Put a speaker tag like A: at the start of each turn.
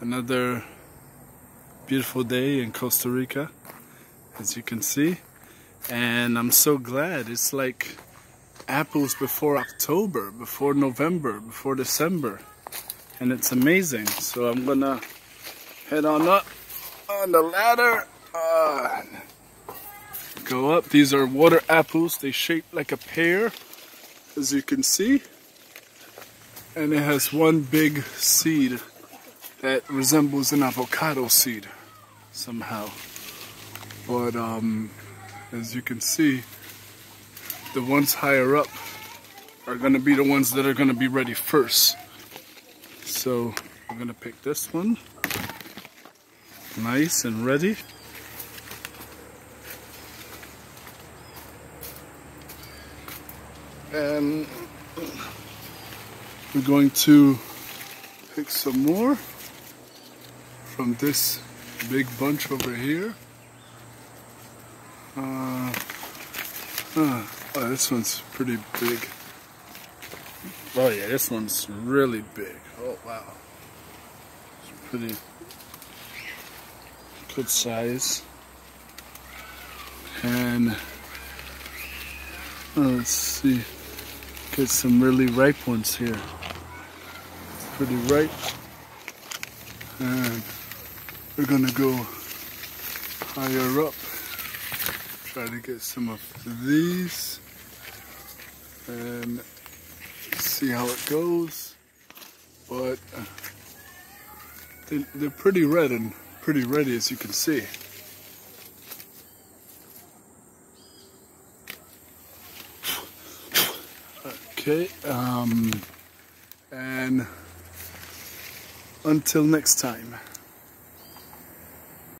A: another beautiful day in Costa Rica as you can see. And I'm so glad. It's like apples before October before November before December. And it's amazing. So I'm gonna head on up on the ladder. Uh, go up. These are water apples. They shape like a pear as you can see. And it has one big seed that resembles an avocado seed somehow. But um, as you can see, the ones higher up are gonna be the ones that are gonna be ready first. So I'm gonna pick this one, nice and ready. And we're going to pick some more from this big bunch over here. Uh, uh, oh, this one's pretty big. Oh yeah, this one's really big. Oh wow. It's pretty good size. And oh, let's see, get some really ripe ones here. Pretty ripe. And we're gonna go higher up, try to get some of these and see how it goes. But uh, they, they're pretty red and pretty ready as you can see. Okay, um, and until next time.